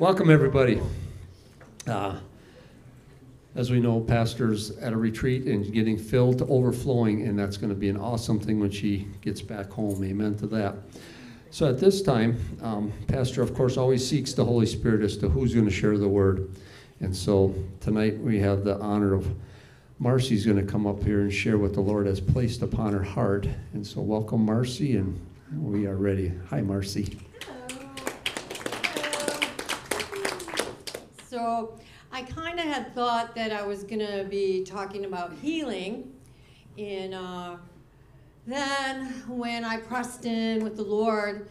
Welcome, everybody. Uh, as we know, pastor's at a retreat and getting filled to overflowing, and that's going to be an awesome thing when she gets back home. Amen to that. So at this time, um, Pastor, of course, always seeks the Holy Spirit as to who's going to share the word. And so tonight we have the honor of Marcy's going to come up here and share what the Lord has placed upon her heart. And so welcome, Marcy, and we are ready. Hi, Marcy. So I kind of had thought that I was going to be talking about healing. And uh, then when I pressed in with the Lord,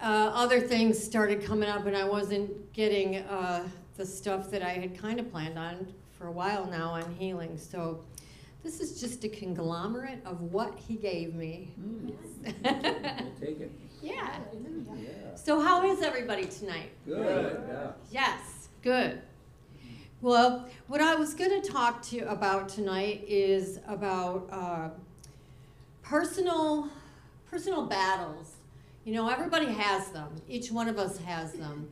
uh, other things started coming up, and I wasn't getting uh, the stuff that I had kind of planned on for a while now on healing. So this is just a conglomerate of what He gave me. Mm. take it. Yeah. Yeah. So, how is everybody tonight? Good. Yeah. Yes. Good. Well, what I was going to talk to you about tonight is about uh, personal personal battles. You know, everybody has them. Each one of us has them,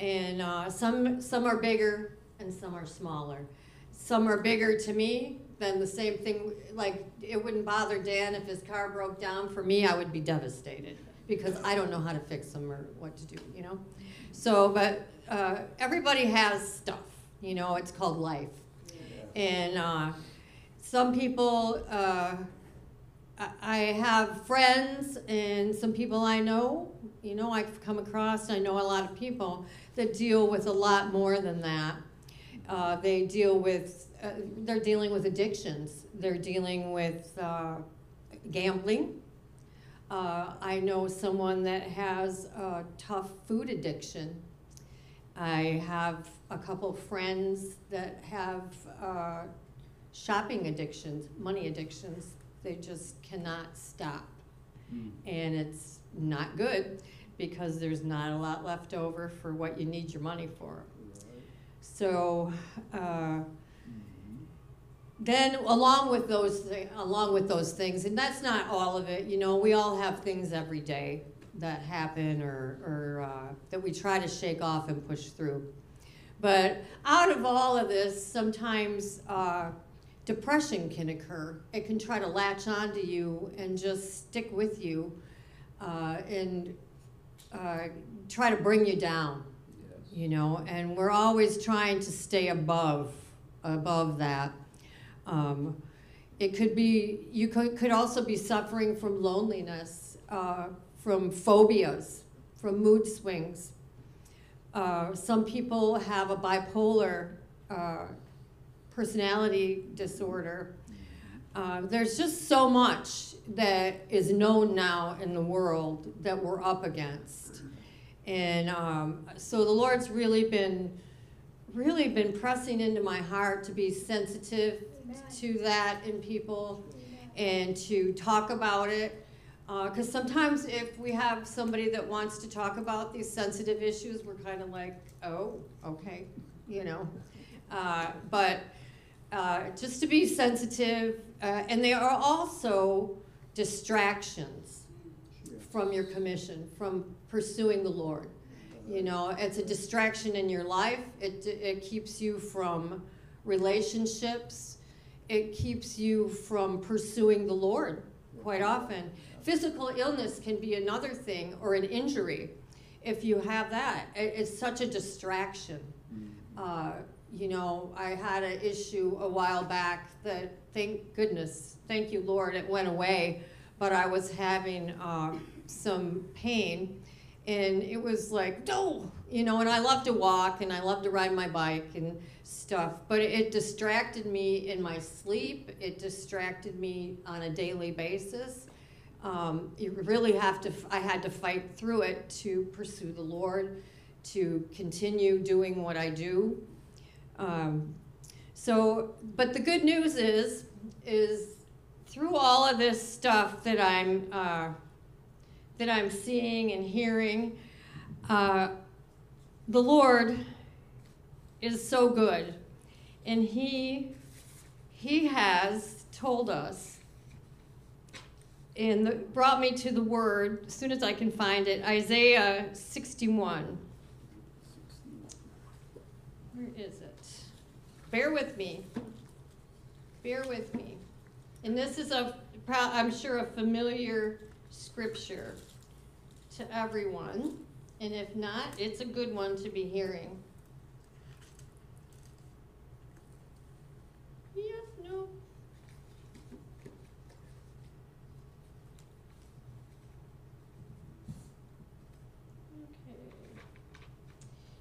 and uh, some some are bigger and some are smaller. Some are bigger to me than the same thing. Like it wouldn't bother Dan if his car broke down. For me, I would be devastated because I don't know how to fix them or what to do. You know, so but uh, everybody has stuff. You know, it's called life. And uh, some people, uh, I have friends and some people I know, you know, I've come across, I know a lot of people that deal with a lot more than that. Uh, they deal with, uh, they're dealing with addictions. They're dealing with uh, gambling. Uh, I know someone that has a tough food addiction I have a couple friends that have uh, shopping addictions, money addictions. They just cannot stop. Mm. And it's not good because there's not a lot left over for what you need your money for. Right. So, uh, then along with those th- along with those things and that's not all of it you know we all have things every day that happen or, or uh, that we try to shake off and push through. But out of all of this, sometimes uh, depression can occur. It can try to latch onto you and just stick with you uh, and uh, try to bring you down. Yes. You know, and we're always trying to stay above above that. Um, it could be you could, could also be suffering from loneliness. Uh, from phobias, from mood swings. Uh, some people have a bipolar uh, personality disorder. Uh, there's just so much that is known now in the world that we're up against. And um, so the Lord's really been, really been pressing into my heart to be sensitive Amen. to that in people Amen. and to talk about it because uh, sometimes if we have somebody that wants to talk about these sensitive issues, we're kind of like, oh, okay, you know. Uh, but uh, just to be sensitive, uh, and they are also distractions from your commission, from pursuing the Lord. You know, it's a distraction in your life. It, it keeps you from relationships. It keeps you from pursuing the Lord quite often. Physical illness can be another thing, or an injury. If you have that, it's such a distraction. Mm-hmm. Uh, you know, I had an issue a while back that, thank goodness, thank you, Lord, it went away, but I was having uh, some pain. And it was like, no, you know, and I love to walk and I love to ride my bike and stuff, but it distracted me in my sleep. It distracted me on a daily basis um, you really have to, I had to fight through it to pursue the Lord, to continue doing what I do. Um, so, but the good news is, is through all of this stuff that I'm, uh, that I'm seeing and hearing, uh, the Lord is so good, and He, He has told us and the, brought me to the word as soon as I can find it Isaiah 61. Where is it? Bear with me. Bear with me. And this is a, I'm sure, a familiar scripture to everyone. And if not, it's a good one to be hearing. Yes, no. Okay.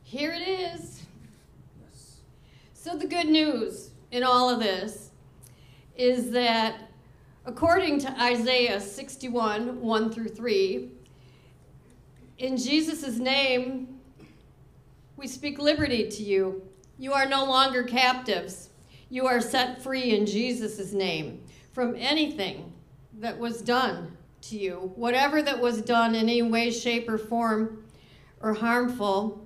Here it is. Yes. So, the good news in all of this is that according to Isaiah 61 1 through 3, in Jesus' name, we speak liberty to you. You are no longer captives. You are set free in Jesus' name from anything that was done to you, whatever that was done in any way, shape, or form or harmful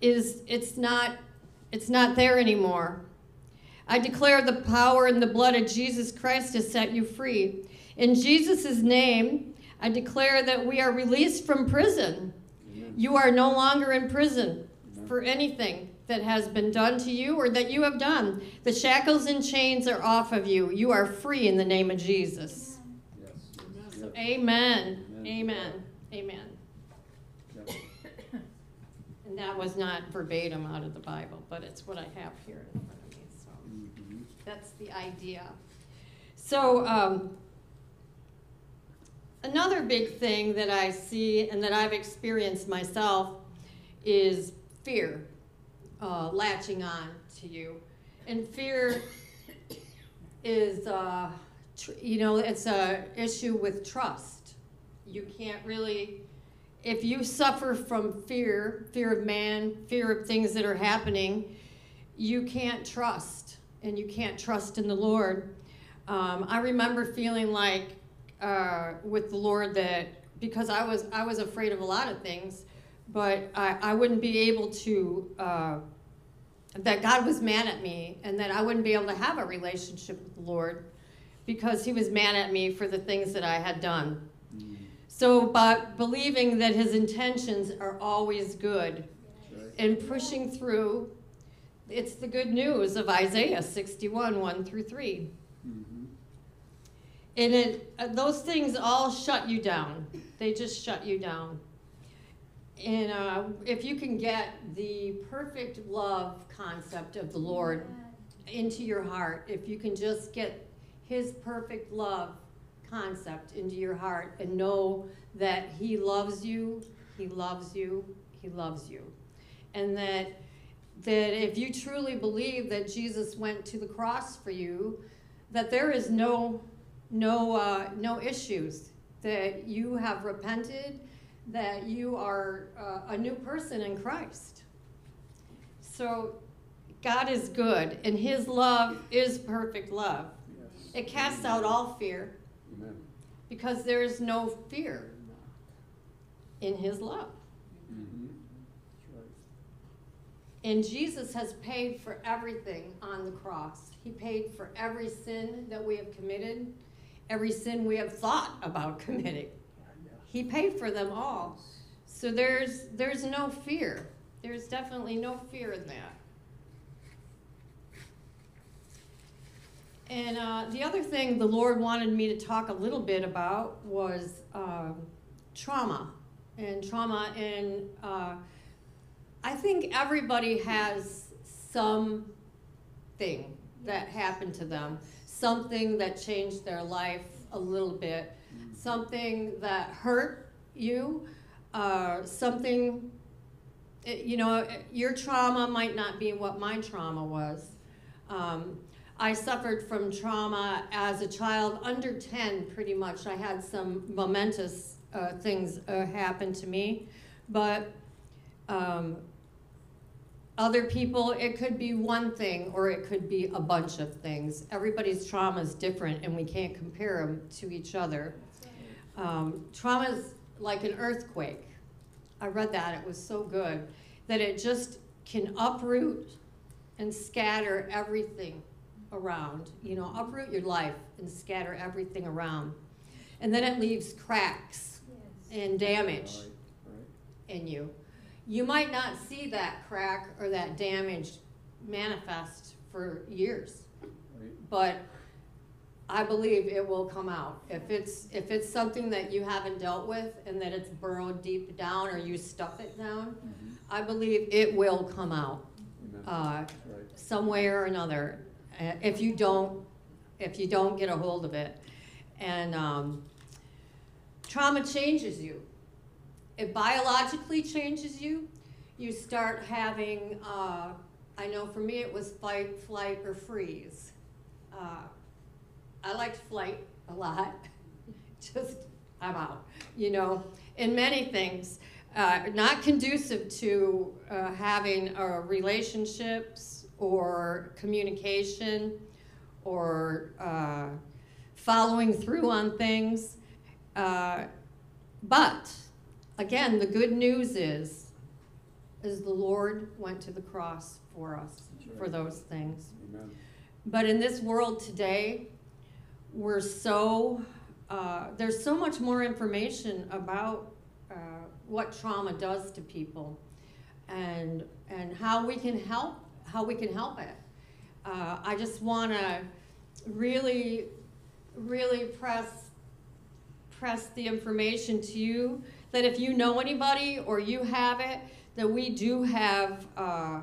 is it's not it's not there anymore. I declare the power and the blood of Jesus Christ to set you free. In Jesus' name, I declare that we are released from prison. Amen. You are no longer in prison Amen. for anything that has been done to you or that you have done. The shackles and chains are off of you. You are free in the name of Jesus. Yes. So, amen. Amen. Amen. Amen. That was not verbatim out of the Bible, but it's what I have here in front of me. So. Mhm. That's the idea. So, um, another big thing that I see and that I've experienced myself is fear uh, latching on to you. And fear is, uh, tr- you know, it's a issue with trust. You can't really, if you suffer from fear, fear of man, fear of things that are happening, you can't trust and you can't trust in the Lord. Um, I remember feeling like uh, with the Lord that because I was I was afraid of a lot of things, but I, I wouldn't be able to uh, that God was mad at me and that I wouldn't be able to have a relationship with the Lord because He was mad at me for the things that I had done. So, but believing that His intentions are always good and pushing through. It's the good news of Isaiah 61, 1 through 3. Mhm. And it, uh, those things all shut you down. They just shut you down. And uh, if you can get the perfect love concept of the Lord into your heart, if you can just get His perfect love concept into your heart and know that He loves you, He loves you, He loves you. And that that if you truly believe that Jesus went to the cross for you, that there is no no uh, no issues, that you have repented, that you are uh, a new person in Christ. So God is good, and His love is perfect love. Yes. It casts out all fear Amen. because there is no fear in His love. Mhm. Right. And Jesus has paid for everything on the cross. He paid for every sin that we have committed, every sin we have thought about committing. He paid for them all. So there's there's no fear. There's definitely no fear in that. And uh, the other thing the Lord wanted me to talk a little bit about was um, trauma and trauma and uh, I think everybody has something that happened to them, something that changed their life a little bit, something that hurt you, uh, something, you know, your trauma might not be what my trauma was. Um, I suffered from trauma as a child, under 10 pretty much. I had some momentous uh, things uh, happen to me, but um, other people, it could be one thing or it could be a bunch of things. Everybody's trauma is different and we can't compare them to each other. Um, trauma is like an earthquake. I read that, it was so good, that it just can uproot and scatter everything around. You know, uproot your life and scatter everything around. And then it leaves cracks and damage Right, right. in you. You might not see that crack or that damage manifest for years. Right. But I believe it will come out. If it's, if it's something that you haven't dealt with and that it's burrowed deep down or you stuff it down, Mhm. I believe it will come out, uh, Right. some way or another, if you don't, if you don't get a hold of it. And, um, trauma changes you. It biologically changes you. You start having, uh, I know for me it was fight, flight, or freeze. Uh, I liked flight a lot. Just, I'm out, you know, in many things. Uh, not conducive to uh, having uh, relationships or communication or uh, following through on things. Uh, but again, the good news is, is the Lord went to the cross for us That's for those things. Amen. But in this world today, we're so, uh, there's so much more information about uh, what trauma does to people and, and how we can help, how we can help it. Uh, I just want to really, really press, press the information to you that if you know anybody or you have it, that we do have, uh,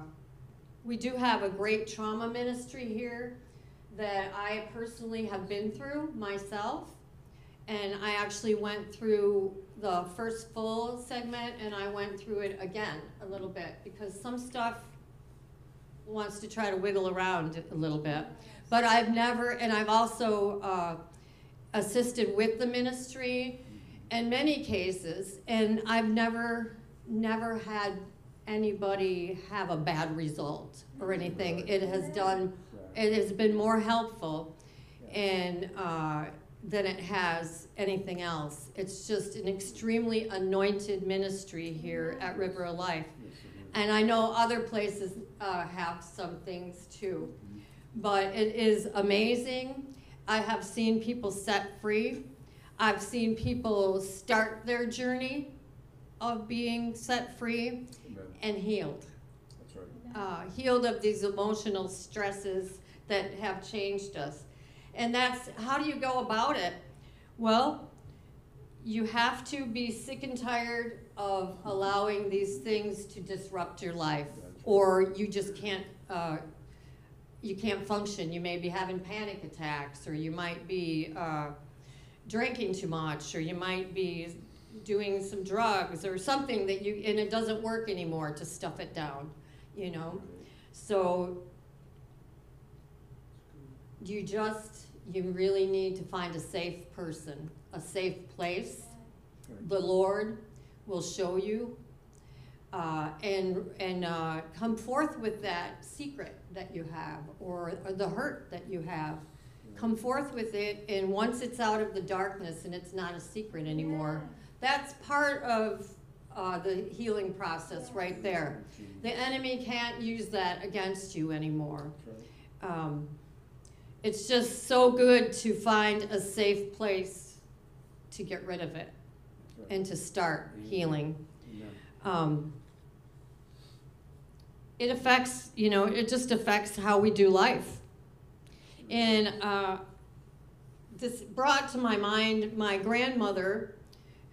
we do have a great trauma ministry here that I personally have been through myself. And I actually went through the first full segment and I went through it again a little bit because some stuff wants to try to wiggle around a little bit. But I've never, and I've also uh, assisted with the ministry in many cases, and I've never, never had anybody have a bad result or anything. It has done, it has been more helpful and uh, than it has anything else. It's just an extremely anointed ministry here at River of Life. Yes, it is. And I know other places uh, have some things too. But it is amazing. I have seen people set free. I've seen people start their journey of being set free Amen. and healed. That's right. Uh, healed of these emotional stresses that have changed us. And that's how do you go about it? Well, you have to be sick and tired of allowing these things to disrupt your life, or you just can't. Uh, you can't function. You may be having panic attacks, or you might be uh, drinking too much, or you might be doing some drugs, or something that you and it doesn't work anymore to stuff it down. You know, so you just you really need to find a safe person, a safe place. The Lord will show you, uh, and and uh, come forth with that secret that you have, or, or the hurt that you have. Come forth with it, and once it's out of the darkness and it's not a secret anymore, that's part of uh, the healing process right there. The enemy can't use that against you anymore. Um, it's just so good to find a safe place to get rid of it. And to start healing. Amen. Um, it affects, you know, it just affects how we do life. And uh, this brought to my mind my grandmother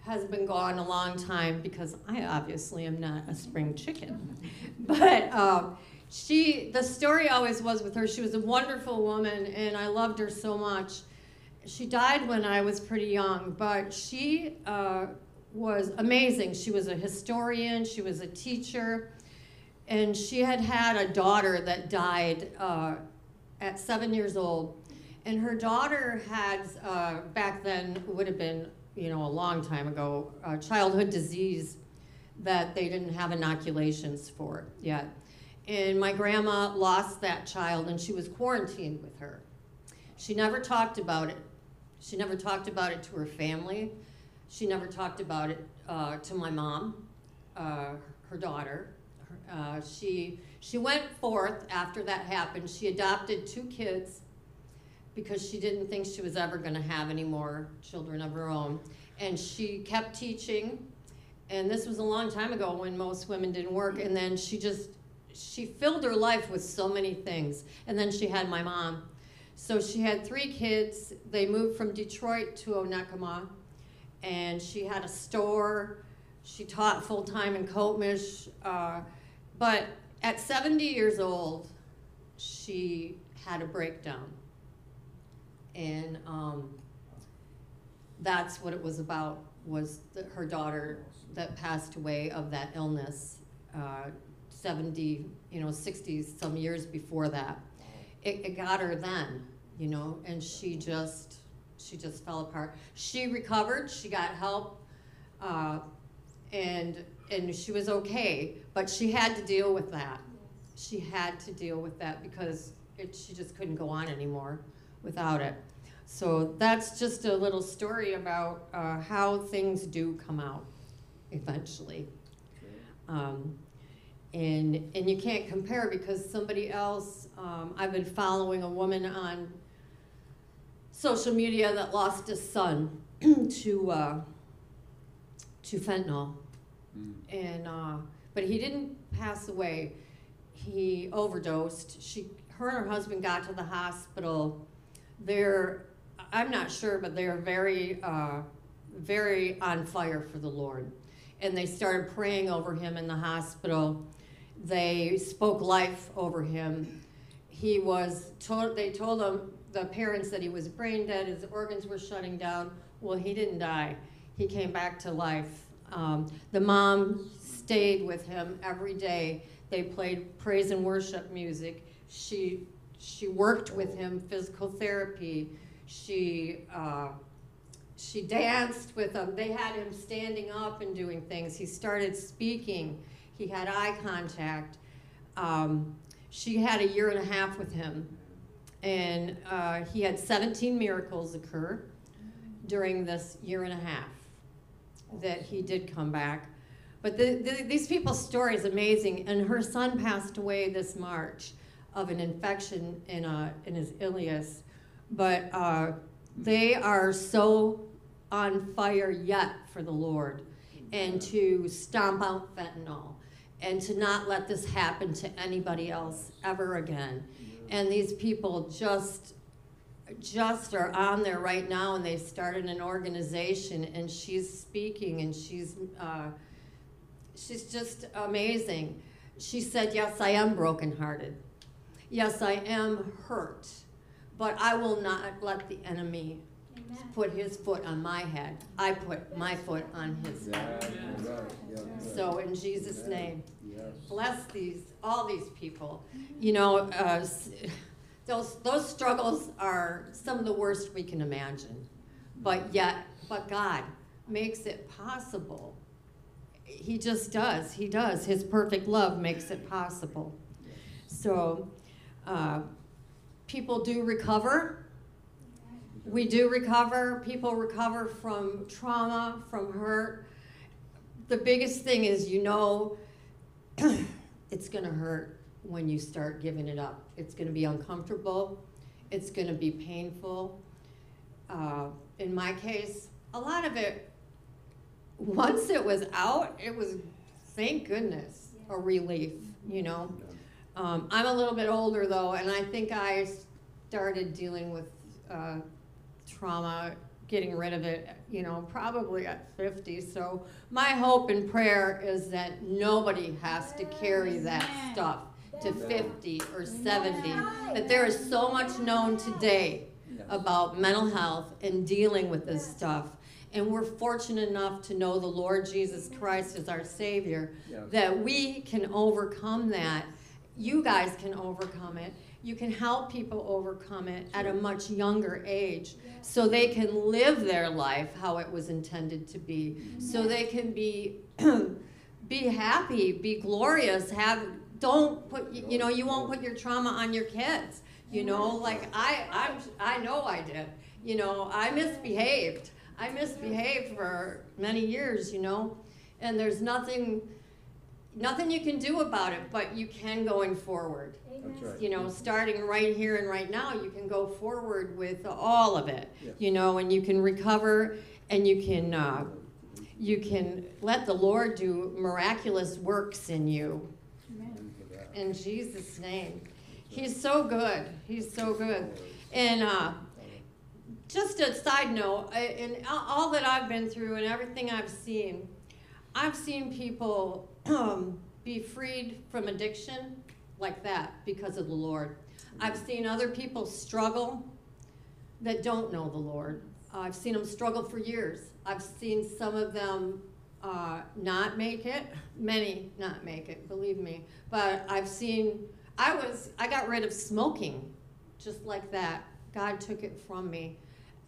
has been gone a long time because I obviously am not a spring chicken. But um, she, the story always was with her, she was a wonderful woman and I loved her so much. She died when I was pretty young, but she uh, was amazing. She was a historian, she was a teacher, and she had had a daughter that died uh, at seven years old. And her daughter had, uh, back then, would have been, you know, a long time ago, a childhood disease that they didn't have inoculations for yet. And my grandma lost that child and she was quarantined with her. She never talked about it. She never talked about it to her family. She never talked about it uh, to my mom, uh, her daughter. Uh, she, she went forth after that happened. She adopted two kids because she didn't think she was ever going to have any more children of her own. And she kept teaching. And this was a long time ago when most women didn't work. And then she just, she filled her life with so many things. And then she had my mom. So she had three kids. They moved from Detroit to Onekama, and she had a store. She taught full time in Copemish. Uh, but at 70 years old, she had a breakdown. And um, that's what it was about, was the, her daughter that passed away of that illness, uh, 70, you know, 60 some years before that. It, it got her then, you know, and she just, she just fell apart. She recovered, she got help, uh, and, and she was okay, but she had to deal with that. She had to deal with that because it, she just couldn't go on anymore without it. So that's just a little story about uh, how things do come out eventually. Um, and, and you can't compare because somebody else, um, I've been following a woman on social media that lost a son to, uh, to fentanyl. And, uh, but he didn't pass away. He overdosed. She, her and her husband got to the hospital. They're, I'm not sure, but they're very, uh, very on fire for the Lord. And they started praying over him in the hospital. They spoke life over him. He was told, they told him, the parents, that he was brain dead, his organs were shutting down. Well, he didn't die. He came back to life. Um, the mom stayed with him every day. They played praise and worship music. She she worked with him, physical therapy. She uh, she danced with him. They had him standing up and doing things. He started speaking. He had eye contact. Um, she had a year and a half with him, and uh, he had 17 miracles occur during this year and a half that he did come back. But the, the, these people's story is amazing. And her son passed away this March of an infection in, a, in his ileus. But uh, they are so on fire yet for the Lord and to stomp out fentanyl and to not let this happen to anybody else ever again. And these people just just are on there right now and they started an organization and she's speaking and she's uh, she's just amazing she said yes i am brokenhearted yes i am hurt but i will not let the enemy. Put his foot on my head. I put my foot on his head. so in jesus name bless these all these people. You know uh, those those struggles are some of the worst we can imagine. But yet but god makes it possible. He just does he does. His perfect love makes it possible. So uh, people do recover we do recover people recover from trauma from hurt the biggest thing is you know it's going to hurt when you start giving it up. It's going to be uncomfortable. It's going to be painful. Uh, in my case, a lot of it, once it was out, it was, thank goodness, a relief, you know. Um, I'm a little bit older though, and I think I started dealing with uh, trauma, getting rid of it, you know, probably at 50. So my hope and prayer is that nobody has to carry that stuff to 50 or 70. That there is so much known today about mental health and dealing with this stuff. And we're fortunate enough to know the Lord Jesus Christ as our Savior Yes. that we can overcome that. You guys can overcome it. You can help people overcome it at a much younger age so they can live their life how it was intended to be. Mm-hmm. So they can be be happy, be glorious, have don't put you know, you won't put your trauma on your kids. You know, like I I'm I know I did. You know, I misbehaved. I misbehaved for many years, you know. And there's nothing nothing you can do about it, but you can going forward. That's right. You know, starting right here and right now, you can go forward with all of it. Yes. You know, and you can recover, and you can uh, you can let the Lord do miraculous works in you, Amen. In Jesus' name. He's so good. He's so good. And uh, just a side note, I- in all- all that I've been through and everything I've seen, I've seen people um, be freed from addiction like that because of the Lord. I've seen other people struggle that don't know the Lord. I've seen them struggle for years. I've seen some of them uh, not make it, many not make it, believe me. But I've seen, I was, I got rid of smoking just like that. God took it from me.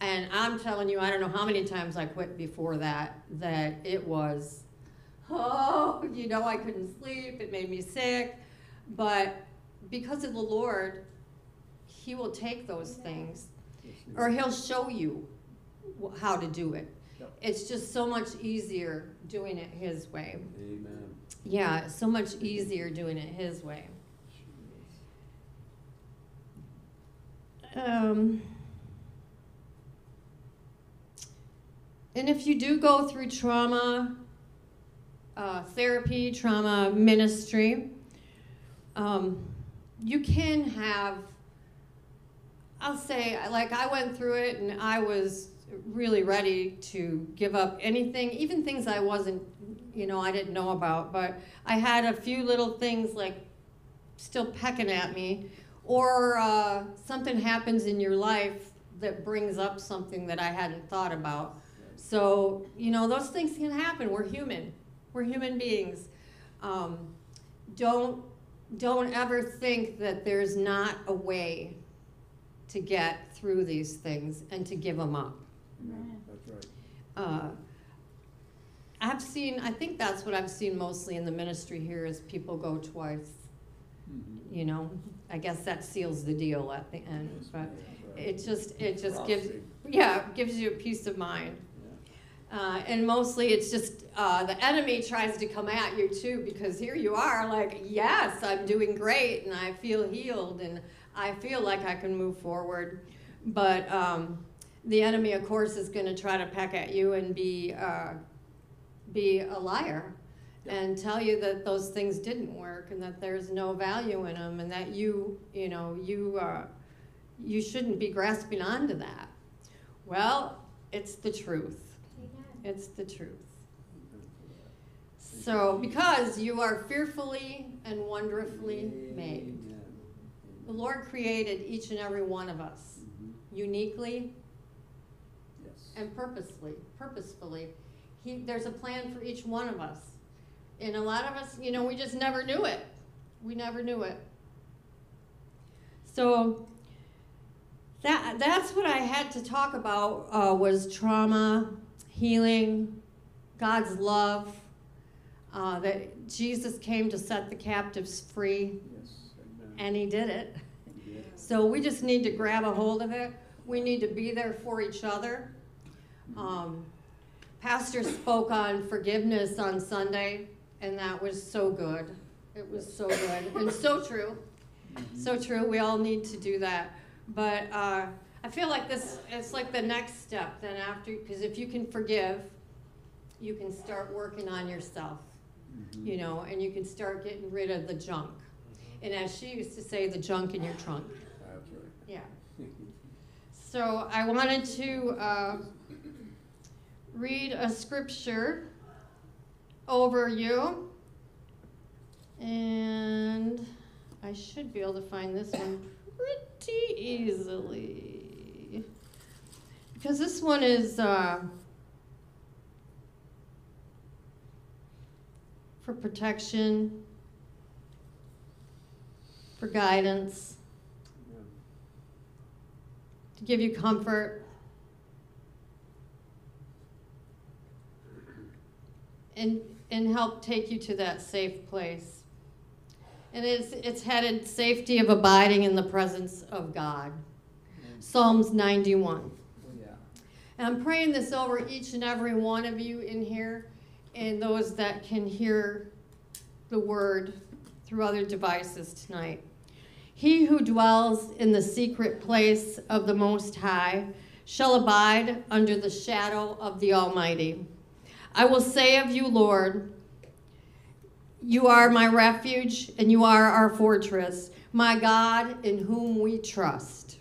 And I'm telling you, I don't know how many times I quit before that, that it was, oh, you know, I couldn't sleep, it made me sick. But because of the Lord, He will take those things or He'll show you how to do it. Yep. It's just so much easier doing it His way. Amen. Yeah, so much easier doing it His way. Um, and if you do go through trauma uh, therapy, trauma ministry, um, you can have, I'll say, like I went through it and I was really ready to give up anything, even things I wasn't, you know, I didn't know about. But I had a few little things like still pecking at me, or uh, something happens in your life that brings up something that I hadn't thought about. So, you know, those things can happen. We're human. We're human beings. Um, don't don't ever think that there's not a way to get through these things and to give them up. Amen. That's right. Uh, I've seen, I think that's what I've seen mostly in the ministry here is people go twice. Mhm. You know, I guess that seals the deal at the end, but it just it just gives yeah gives you a peace of mind. Uh, and mostly it's just uh, the enemy tries to come at you too because here you are like yes i'm doing great and i feel healed and i feel like i can move forward. But um, the enemy of course is going to try to peck at you and be uh, be a liar Yep. and tell you that those things didn't work and that there's no value in them and that you you know you uh, you shouldn't be grasping onto that. Well it's the truth it's the truth. So, because you are fearfully and wonderfully made, the Lord created each and every one of us Mhm. uniquely and purposely, Purposefully, he, there's a plan for each one of us, and a lot of us, you know, we just never knew it. We never knew it. So that that's what I had to talk about uh, was trauma, healing, God's love. Uh, that Jesus came to set the captives free, Yes. And He did it. Yes. So we just need to grab a hold of it. We need to be there for each other. Um, Pastor spoke on forgiveness on Sunday, and that was so good. It was so good and so true. So true. We all need to do that. But uh, I feel like this it's like the next step then after because if you can forgive, you can start working on yourself, Mhm. you know, and you can start getting rid of the junk. And as she used to say, the junk in your trunk. Right. Yeah. So I wanted to uh, read a scripture over you. And I should be able to find this one pretty easily. Because this one is uh, for protection, for guidance to give you comfort. And, and help take you to that safe place. And it's, it's headed safety of abiding in the presence of God. Psalms 91. And I'm praying this over each and every one of you in here and those that can hear the word through other devices tonight. He who dwells in the secret place of the Most High shall abide under the shadow of the Almighty. I will say of you, Lord, You are my refuge, and you are our fortress, my God, in whom we trust.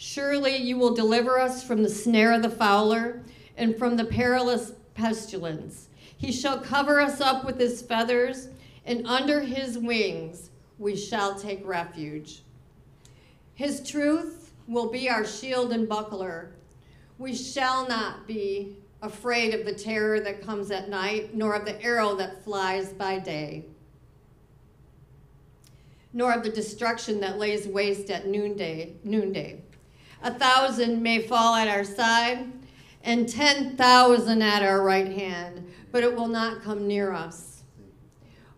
Surely you will deliver us from the snare of the fowler and from the perilous pestilence. He shall cover us up with his feathers, and under his wings we shall take refuge. His truth will be our shield and buckler. We shall not be afraid of the terror that comes at night, nor of the arrow that flies by day, nor of the destruction that lays waste at noonday. noonday. A thousand may fall at our side, and ten thousand at our right hand, but it will not come near us.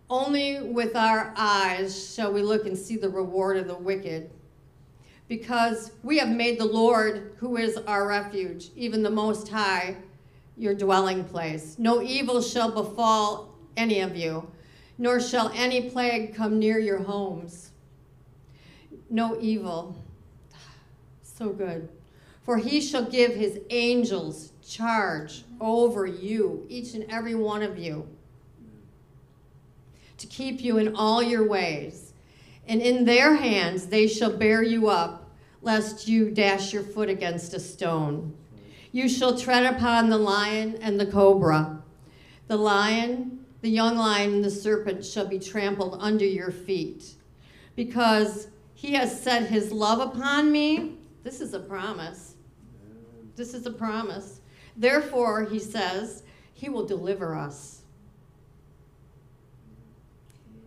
Only with our eyes shall we look and see the reward of the wicked. Because we have made the Lord, who is our refuge, even the Most High, your dwelling place. No evil shall befall any of you, nor shall any plague come near your homes. No evil. So good. For he shall give his angels charge over you, each and every one of you, to keep you in all your ways. And in their hands they shall bear you up, lest you dash your foot against a stone. You shall tread upon the lion and the cobra. The lion, the young lion, and the serpent shall be trampled under your feet. Because he has set his love upon me. This is a promise. This is a promise. Therefore, he says, he will deliver us.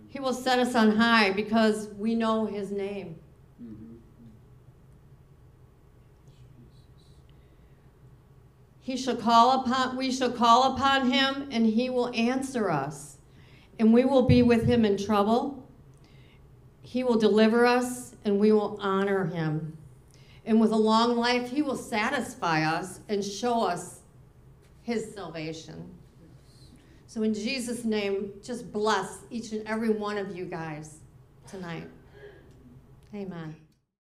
He will set us on high because we know his name. He shall call upon we shall call upon him and he will answer us. And we will be with him in trouble. He will deliver us and we will honor him. And with a long life he will satisfy us and show us his salvation. So in Jesus name just bless each and every one of you guys tonight. Amen.